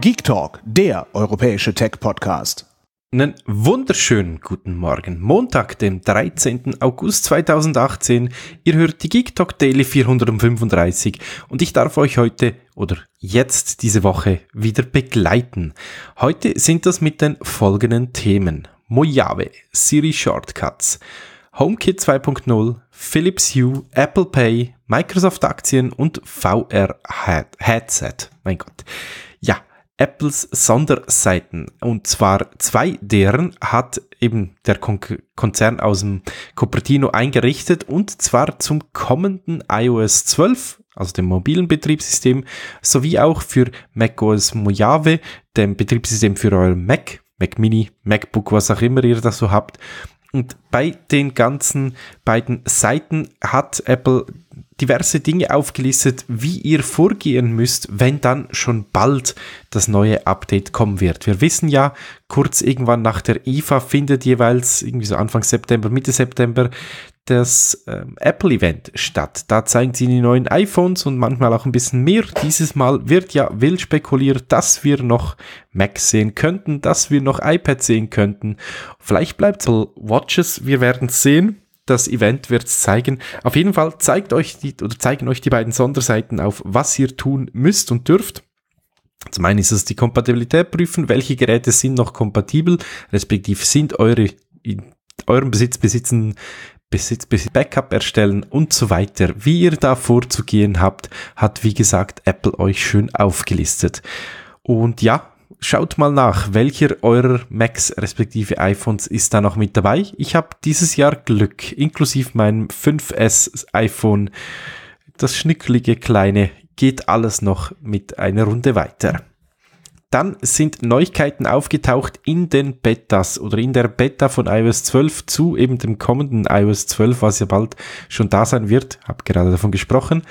Geek Talk, der europäische Tech-Podcast. Einen wunderschönen guten Morgen. Montag, dem 13. August 2018. Ihr hört die Geek Talk Daily 435 und ich darf euch heute oder jetzt diese Woche wieder begleiten. Heute sind das mit den folgenden Themen. Mojave, Siri Shortcuts, HomeKit 2.0, Philips Hue, Apple Pay, Microsoft Aktien und VR Headset. Mein Gott. Apples Sonderseiten. Und zwar zwei deren hat eben der Kon Konzern aus dem Cupertino eingerichtet und zwar zum kommenden iOS 12, also dem mobilen Betriebssystem, sowie auch für macOS Mojave, dem Betriebssystem für euren Mac, Mac Mini, MacBook, was auch immer ihr da so habt. Und bei den ganzen beiden Seiten hat Apple diverse Dinge aufgelistet, wie ihr vorgehen müsst, wenn dann schon bald das neue Update kommen wird. Wir wissen ja, kurz irgendwann nach der IFA findet jeweils irgendwie so Anfang September, Mitte September das ähm, Apple-Event statt. Da zeigen sie die neuen iPhones und manchmal auch ein bisschen mehr. Dieses Mal wird ja wild spekuliert, dass wir noch Mac sehen könnten, dass wir noch iPad sehen könnten. Vielleicht bleibt es Watches, wir werden sehen das Event wird es zeigen. Auf jeden Fall zeigt euch die oder zeigen euch die beiden Sonderseiten auf, was ihr tun müsst und dürft. Zum einen ist es die Kompatibilität prüfen, welche Geräte sind noch kompatibel, respektive sind eure in eurem Besitz besitzen Besitz, Besitz, Backup erstellen und so weiter. Wie ihr da vorzugehen habt, hat wie gesagt Apple euch schön aufgelistet. Und ja, schaut mal nach, welcher eurer Macs respektive iPhones ist da noch mit dabei. Ich habe dieses Jahr Glück, inklusive meinem 5S iPhone, das schnickelige kleine, geht alles noch mit einer Runde weiter. Dann sind Neuigkeiten aufgetaucht in den Betas oder in der Beta von iOS 12 zu eben dem kommenden iOS 12, was ja bald schon da sein wird. Hab gerade davon gesprochen.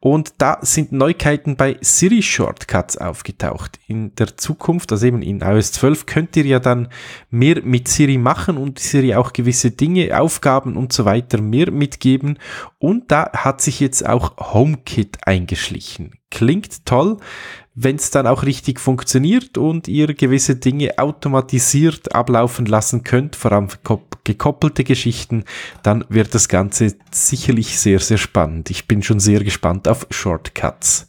Und da sind Neuigkeiten bei Siri Shortcuts aufgetaucht. In der Zukunft, also eben in iOS 12, könnt ihr ja dann mehr mit Siri machen und Siri auch gewisse Dinge, Aufgaben und so weiter mehr mitgeben. Und da hat sich jetzt auch HomeKit eingeschlichen. Klingt toll wenn es dann auch richtig funktioniert und ihr gewisse Dinge automatisiert ablaufen lassen könnt, vor allem gekoppelte Geschichten, dann wird das Ganze sicherlich sehr, sehr spannend. Ich bin schon sehr gespannt auf Shortcuts.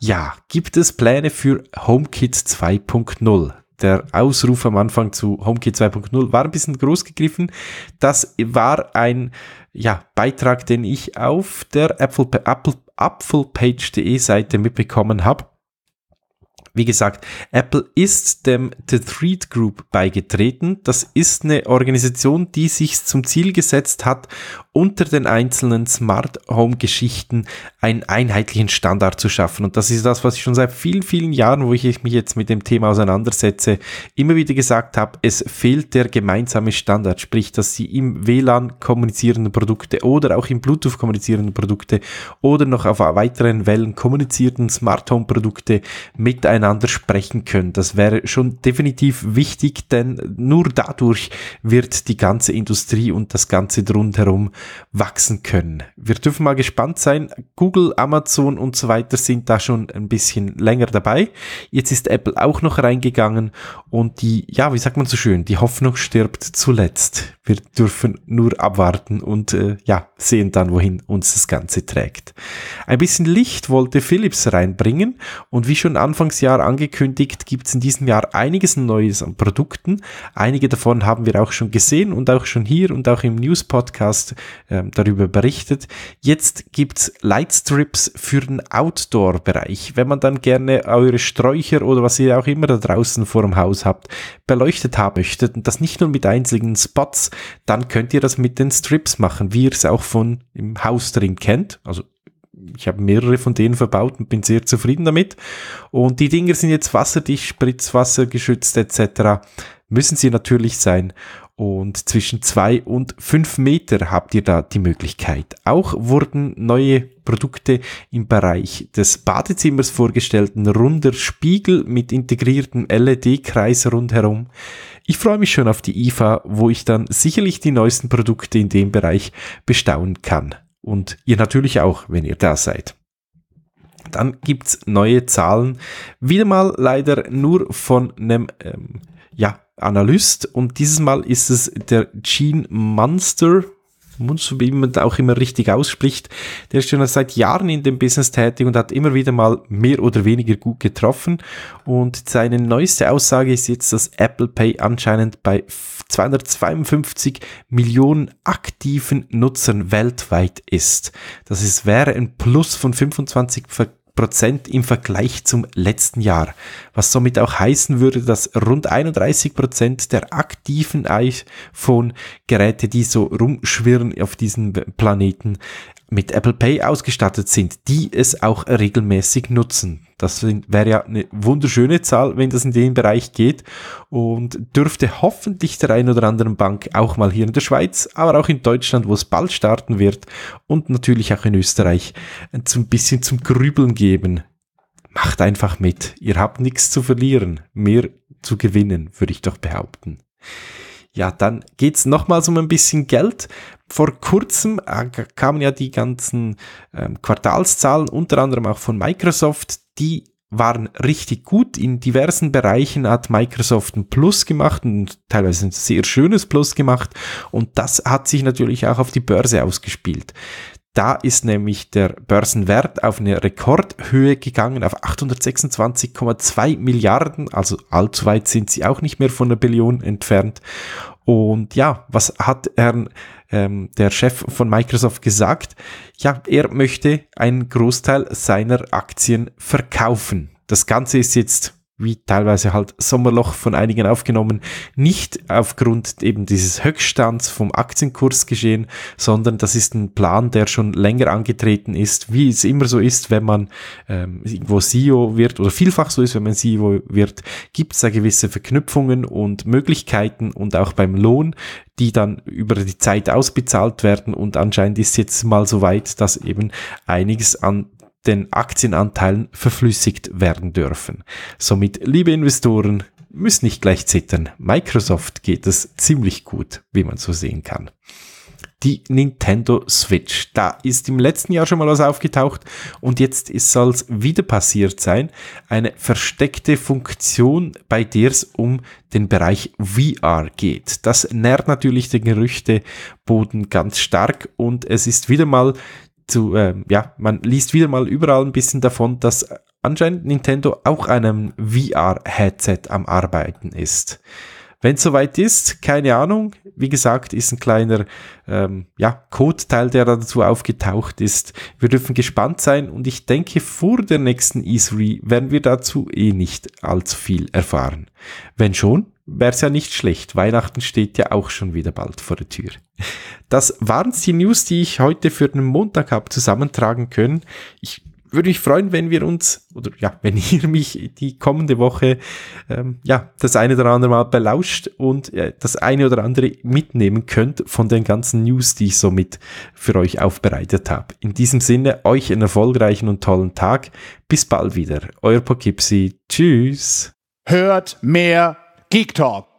Ja, gibt es Pläne für HomeKit 2.0? Der Ausruf am Anfang zu HomeKit 2.0 war ein bisschen groß gegriffen. Das war ein ja, Beitrag, den ich auf der Apple, Apple, Apfelpage.de Seite mitbekommen habe. Wie gesagt, Apple ist dem The Thread Group beigetreten. Das ist eine Organisation, die sich zum Ziel gesetzt hat, unter den einzelnen Smart Home Geschichten einen einheitlichen Standard zu schaffen. Und das ist das, was ich schon seit vielen, vielen Jahren, wo ich mich jetzt mit dem Thema auseinandersetze, immer wieder gesagt habe, es fehlt der gemeinsame Standard, sprich, dass sie im WLAN kommunizierende Produkte oder auch im Bluetooth kommunizierende Produkte oder noch auf weiteren Wellen kommunizierten Smart Home Produkte miteinander sprechen können. Das wäre schon definitiv wichtig, denn nur dadurch wird die ganze Industrie und das ganze drumherum wachsen können. Wir dürfen mal gespannt sein. Google, Amazon und so weiter sind da schon ein bisschen länger dabei. Jetzt ist Apple auch noch reingegangen und die, ja, wie sagt man so schön, die Hoffnung stirbt zuletzt. Wir dürfen nur abwarten und äh, ja, sehen dann, wohin uns das Ganze trägt. Ein bisschen Licht wollte Philips reinbringen und wie schon Anfangsjahr angekündigt, gibt es in diesem Jahr einiges Neues an Produkten. Einige davon haben wir auch schon gesehen und auch schon hier und auch im News Podcast ähm, darüber berichtet. Jetzt gibt's Lightstrips für den Outdoor-Bereich. Wenn man dann gerne eure Sträucher oder was ihr auch immer da draußen vor dem Haus habt, beleuchtet haben möchtet und das nicht nur mit einzelnen Spots, dann könnt ihr das mit den Strips machen, wie ihr es auch von im Haus drin kennt. Also ich habe mehrere von denen verbaut und bin sehr zufrieden damit. Und die Dinger sind jetzt wasserdicht, Spritzwasser geschützt etc. Müssen sie natürlich sein. Und zwischen zwei und fünf Meter habt ihr da die Möglichkeit. Auch wurden neue Produkte im Bereich des Badezimmers vorgestellt. Ein runder Spiegel mit integriertem LED-Kreis rundherum. Ich freue mich schon auf die IFA, wo ich dann sicherlich die neuesten Produkte in dem Bereich bestaunen kann. Und ihr natürlich auch, wenn ihr da seid. Dann gibt's neue Zahlen. Wieder mal leider nur von einem ähm, ja, Analyst und dieses Mal ist es der Gene Munster, Munster, wie man auch immer richtig ausspricht, der ist schon seit Jahren in dem Business tätig und hat immer wieder mal mehr oder weniger gut getroffen und seine neueste Aussage ist jetzt, dass Apple Pay anscheinend bei 252 Millionen aktiven Nutzern weltweit ist. Das ist, wäre ein Plus von 25 Prozent im Vergleich zum letzten Jahr, was somit auch heißen würde, dass rund 31 Prozent der aktiven iPhone-Geräte, die so rumschwirren auf diesem Planeten, mit Apple Pay ausgestattet sind, die es auch regelmäßig nutzen. Das wäre ja eine wunderschöne Zahl, wenn das in den Bereich geht und dürfte hoffentlich der ein oder anderen Bank auch mal hier in der Schweiz, aber auch in Deutschland, wo es bald starten wird und natürlich auch in Österreich ein bisschen zum Grübeln geben. Macht einfach mit. Ihr habt nichts zu verlieren, mehr zu gewinnen, würde ich doch behaupten. Ja, dann geht's nochmals um ein bisschen Geld. Vor kurzem äh, kamen ja die ganzen ähm, Quartalszahlen, unter anderem auch von Microsoft, die waren richtig gut. In diversen Bereichen hat Microsoft ein Plus gemacht und teilweise ein sehr schönes Plus gemacht. Und das hat sich natürlich auch auf die Börse ausgespielt. Da ist nämlich der Börsenwert auf eine Rekordhöhe gegangen, auf 826,2 Milliarden. Also allzu weit sind sie auch nicht mehr von der Billion entfernt. Und ja, was hat er, ähm, der Chef von Microsoft gesagt? Ja, er möchte einen Großteil seiner Aktien verkaufen. Das Ganze ist jetzt wie teilweise halt Sommerloch von einigen aufgenommen, nicht aufgrund eben dieses Höchststands vom Aktienkurs geschehen, sondern das ist ein Plan, der schon länger angetreten ist, wie es immer so ist, wenn man ähm, irgendwo CEO wird oder vielfach so ist, wenn man CEO wird, gibt es da gewisse Verknüpfungen und Möglichkeiten und auch beim Lohn, die dann über die Zeit ausbezahlt werden. Und anscheinend ist jetzt mal so weit, dass eben einiges an den Aktienanteilen verflüssigt werden dürfen. Somit, liebe Investoren, müsst nicht gleich zittern. Microsoft geht es ziemlich gut, wie man so sehen kann. Die Nintendo Switch. Da ist im letzten Jahr schon mal was aufgetaucht und jetzt soll es wieder passiert sein. Eine versteckte Funktion, bei der es um den Bereich VR geht. Das nährt natürlich den Gerüchteboden ganz stark und es ist wieder mal zu, äh, ja, man liest wieder mal überall ein bisschen davon, dass anscheinend Nintendo auch einem VR-Headset am Arbeiten ist. Wenn es soweit ist, keine Ahnung. Wie gesagt, ist ein kleiner ähm, ja, Code-Teil, der dazu aufgetaucht ist. Wir dürfen gespannt sein und ich denke, vor der nächsten E3 werden wir dazu eh nicht allzu viel erfahren. Wenn schon, wäre es ja nicht schlecht. Weihnachten steht ja auch schon wieder bald vor der Tür. Das waren die News, die ich heute für den Montag habe zusammentragen können. Ich würde mich freuen, wenn wir uns, oder ja, wenn ihr mich die kommende Woche, ähm, ja, das eine oder andere Mal belauscht und äh, das eine oder andere mitnehmen könnt von den ganzen News, die ich somit für euch aufbereitet habe. In diesem Sinne, euch einen erfolgreichen und tollen Tag. Bis bald wieder. Euer Pokipsi. Tschüss. Hört mehr Geek Talk.